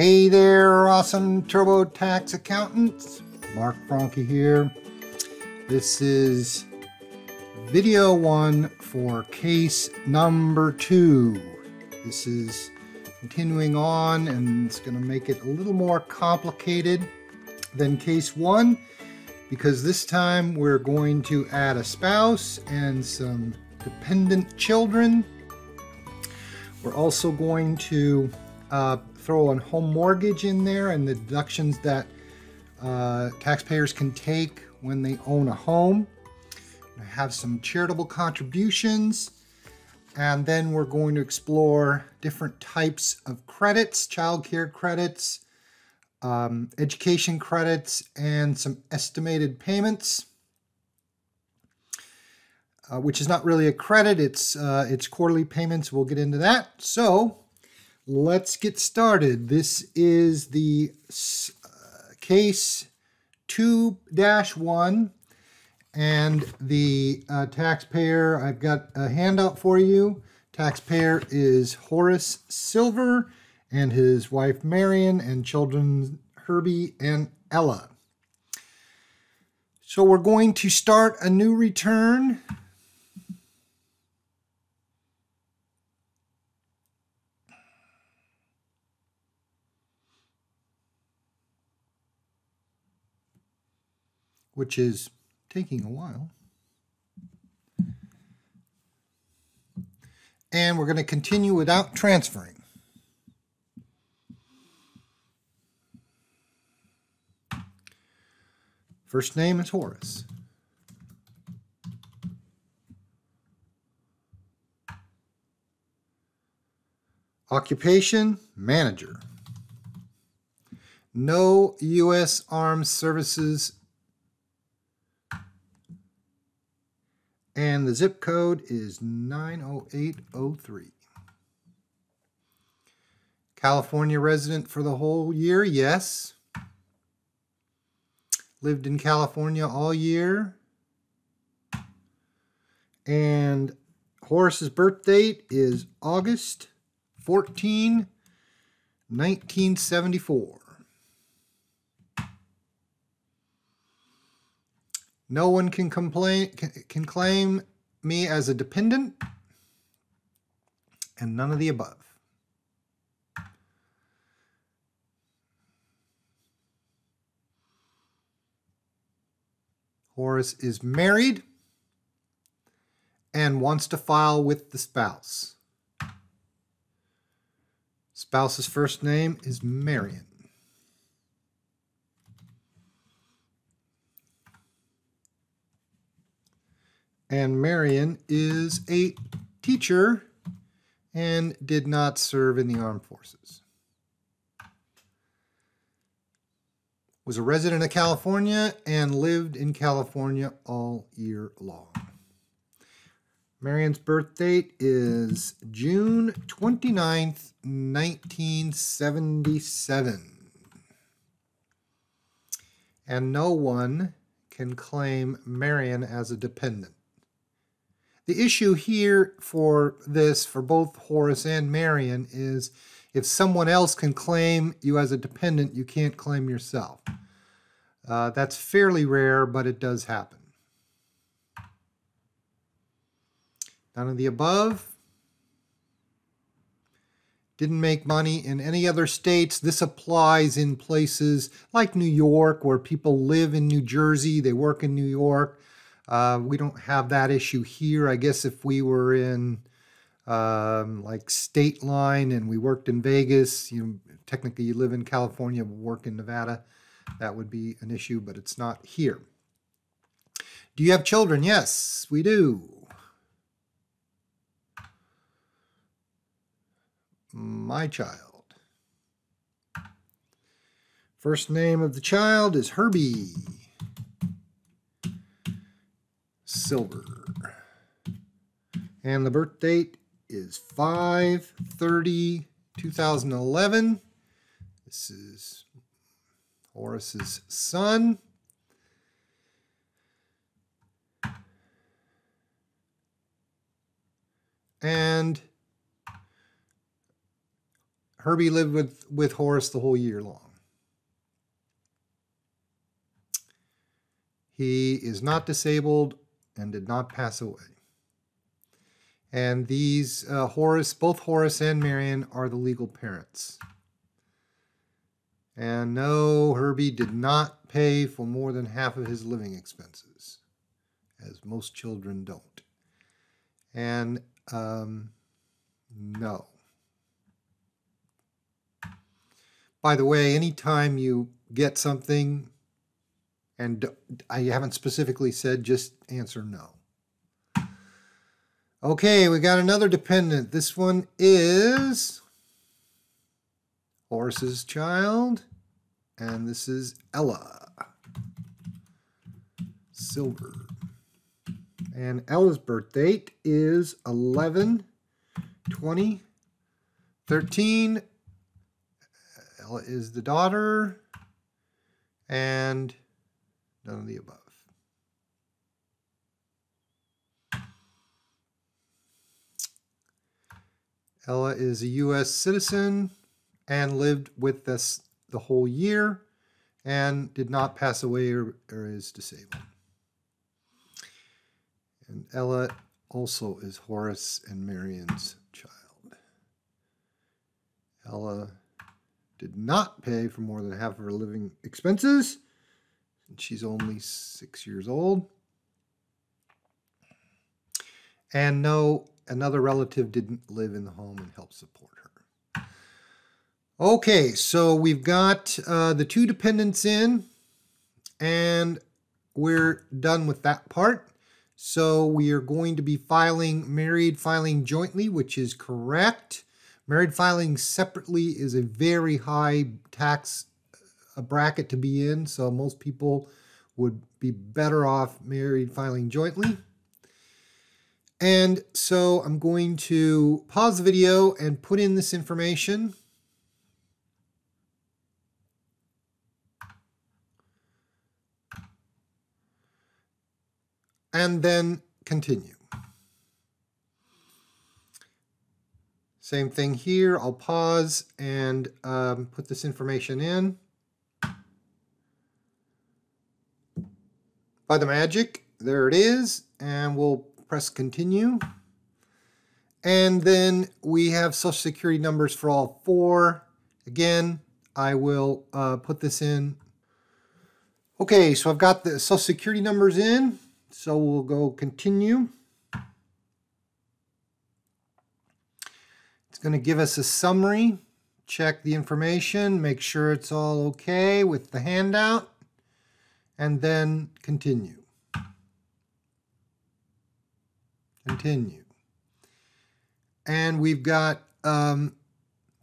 Hey there, awesome TurboTax accountants. Mark Fronke here. This is video one for case number two. This is continuing on and it's going to make it a little more complicated than case one because this time we're going to add a spouse and some dependent children. We're also going to uh, throw a home mortgage in there and the deductions that uh, taxpayers can take when they own a home. I have some charitable contributions and then we're going to explore different types of credits, child care credits, um, education credits, and some estimated payments. Uh, which is not really a credit, it's, uh, it's quarterly payments. We'll get into that. So let's get started. This is the uh, case 2 1 and the uh, taxpayer, I've got a handout for you. Taxpayer is Horace Silver and his wife Marion and children Herbie and Ella. So we're going to start a new return. Which is taking a while. And we're going to continue without transferring. First name is Horace. Occupation, manager. No U.S. Armed Services And the zip code is 90803. California resident for the whole year? Yes. Lived in California all year. And Horace's birth date is August 14, 1974. No one can complain can claim me as a dependent and none of the above. Horace is married and wants to file with the spouse. Spouse's first name is Marion. And Marion is a teacher and did not serve in the armed forces. Was a resident of California and lived in California all year long. Marion's birth date is June 29th, 1977. And no one can claim Marion as a dependent. The issue here for this, for both Horace and Marion, is if someone else can claim you as a dependent, you can't claim yourself. Uh, that's fairly rare, but it does happen. None of the above. Didn't make money in any other states. This applies in places like New York, where people live in New Jersey, they work in New York. Uh, we don't have that issue here. I guess if we were in um, like state line and we worked in Vegas, you know, technically you live in California, work in Nevada, that would be an issue, but it's not here. Do you have children? Yes, we do. My child. First name of the child is Herbie. Silver. And the birth date is 5 30 2011. This is Horace's son. And Herbie lived with, with Horace the whole year long. He is not disabled and did not pass away. And these uh, Horace, both Horace and Marion, are the legal parents. And no, Herbie did not pay for more than half of his living expenses, as most children don't. And um, no. By the way, anytime you get something and I haven't specifically said, just answer no. Okay, we got another dependent. This one is Horace's child, and this is Ella Silver. And Ella's birth date is 11 20 13. Ella is the daughter, and none of the above. Ella is a U.S. citizen and lived with us the whole year and did not pass away or, or is disabled. And Ella also is Horace and Marion's child. Ella did not pay for more than half of her living expenses, and she's only six years old. And no, another relative didn't live in the home and help support her. Okay, so we've got uh, the two dependents in, and we're done with that part. So we are going to be filing married filing jointly, which is correct. Married filing separately is a very high tax uh, bracket to be in, so most people would be better off married filing jointly. And so I'm going to pause the video and put in this information. And then continue. Same thing here. I'll pause and um, put this information in. By the magic, there it is. And we'll press continue. And then we have social security numbers for all four. Again, I will uh, put this in. Okay, so I've got the social security numbers in. So we'll go continue. It's going to give us a summary. Check the information, make sure it's all okay with the handout, and then continue. Continue. And we've got um,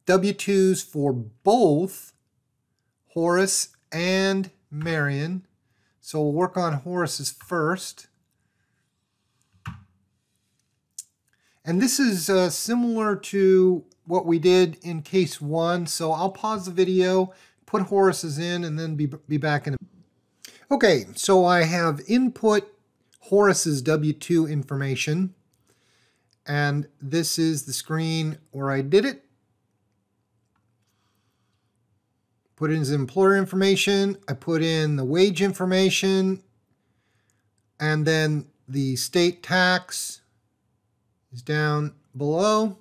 W-2s for both Horace and Marion. So we'll work on Horace's first. And this is uh, similar to what we did in case one. So I'll pause the video, put Horace's in, and then be, be back in a Okay, so I have input Horace's W-2 information. And this is the screen where I did it. Put in his employer information. I put in the wage information. And then the state tax is down below.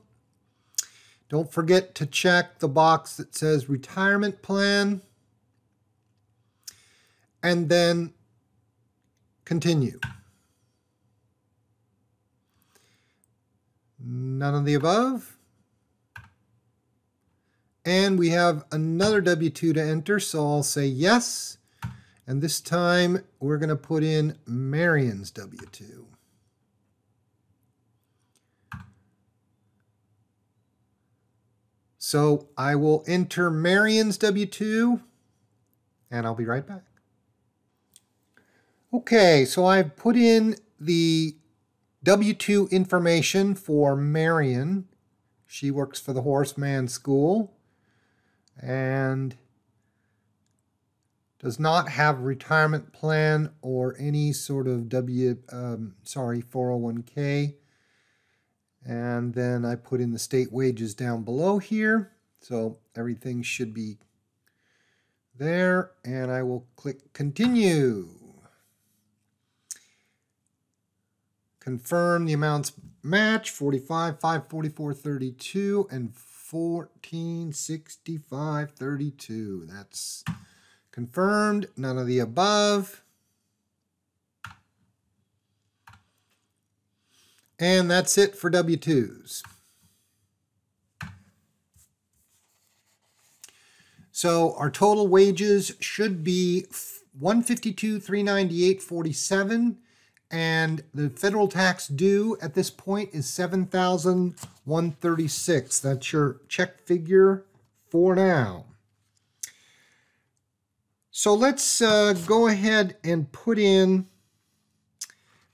Don't forget to check the box that says retirement plan. And then continue. None of the above. And we have another W2 to enter, so I'll say yes. And this time we're going to put in Marion's W2. So I will enter Marion's W2 and I'll be right back. Okay, so I've put in the W-2 information for Marion. She works for the Horseman School and does not have retirement plan or any sort of W, um, sorry, 401k. And then I put in the state wages down below here. So everything should be there and I will click continue. Confirm the amounts match 45, 544, 32 and 1465, 32. That's confirmed. None of the above. And that's it for W-2s. So our total wages should be 152, 398, 47 and the federal tax due at this point is 7,136. That's your check figure for now. So let's uh, go ahead and put in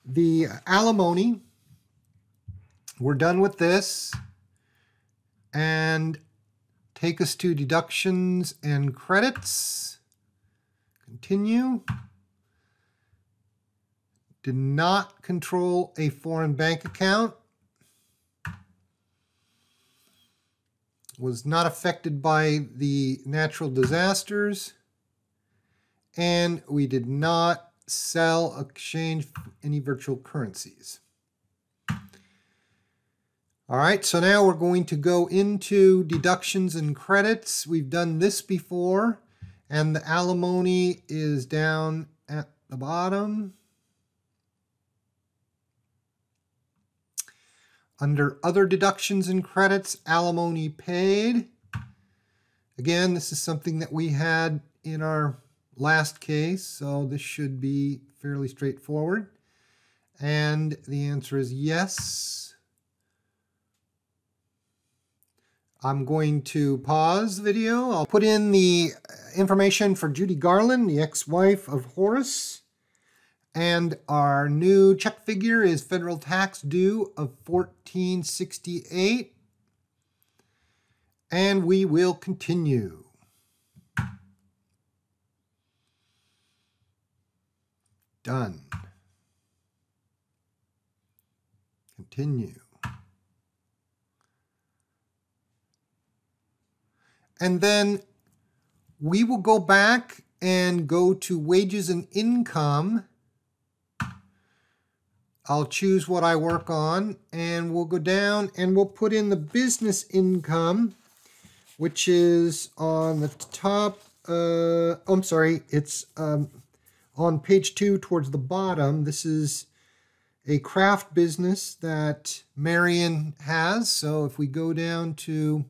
the alimony. We're done with this. And take us to deductions and credits. Continue did not control a foreign bank account, was not affected by the natural disasters, and we did not sell, exchange any virtual currencies. All right, so now we're going to go into deductions and credits. We've done this before, and the alimony is down at the bottom. Under other deductions and credits, alimony paid. Again, this is something that we had in our last case, so this should be fairly straightforward. And the answer is yes. I'm going to pause the video. I'll put in the information for Judy Garland, the ex-wife of Horace. And our new check figure is federal tax due of 1468. And we will continue. Done. Continue. And then we will go back and go to wages and income I'll choose what I work on and we'll go down and we'll put in the business income, which is on the top. Uh, oh, I'm sorry, it's um, on page two towards the bottom. This is a craft business that Marion has. So if we go down to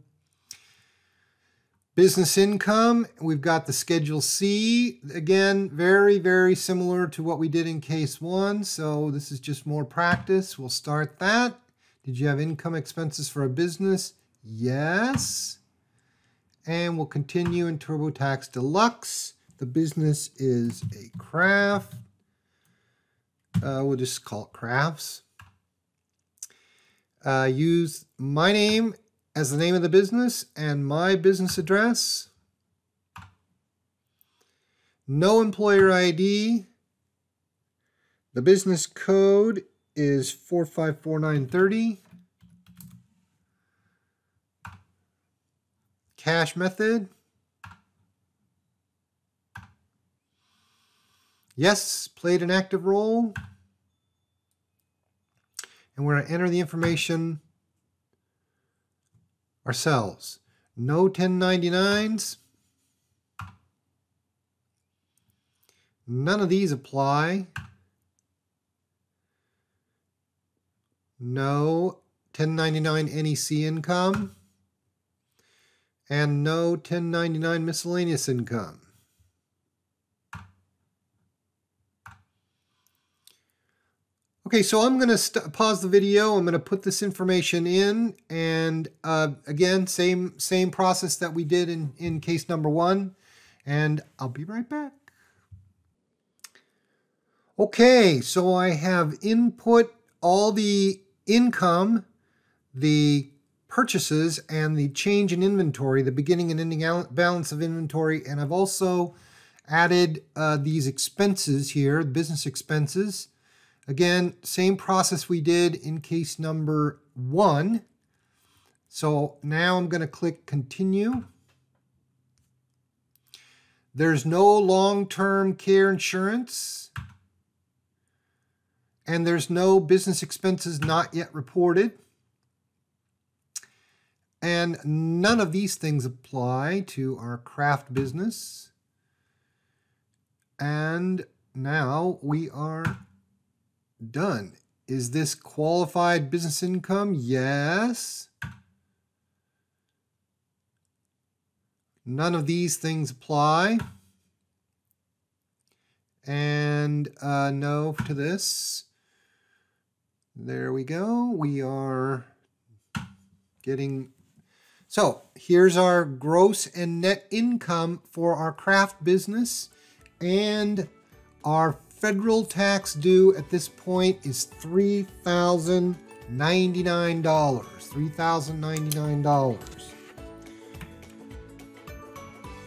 Business income, we've got the Schedule C. Again, very, very similar to what we did in case one. So this is just more practice. We'll start that. Did you have income expenses for a business? Yes. And we'll continue in TurboTax Deluxe. The business is a craft. Uh, we'll just call it crafts. Uh, use my name as the name of the business and my business address. No employer ID. The business code is 454930. Cash method. Yes, played an active role. And we're going to enter the information ourselves. No 1099s. None of these apply. No 1099 NEC income. And no 1099 miscellaneous income. Okay, so I'm going to pause the video. I'm going to put this information in. And uh, again, same, same process that we did in, in case number one. And I'll be right back. Okay, so I have input all the income, the purchases, and the change in inventory, the beginning and ending balance of inventory. And I've also added uh, these expenses here, business expenses. Again, same process we did in case number one. So now I'm going to click continue. There's no long-term care insurance. And there's no business expenses not yet reported. And none of these things apply to our craft business. And now we are done. Is this qualified business income? Yes. None of these things apply. And uh, no to this. There we go. We are getting... So here's our gross and net income for our craft business. And our federal tax due at this point is $3,099. $3,099.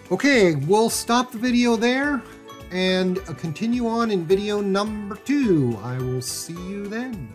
Okay, we'll stop the video there and continue on in video number two. I will see you then.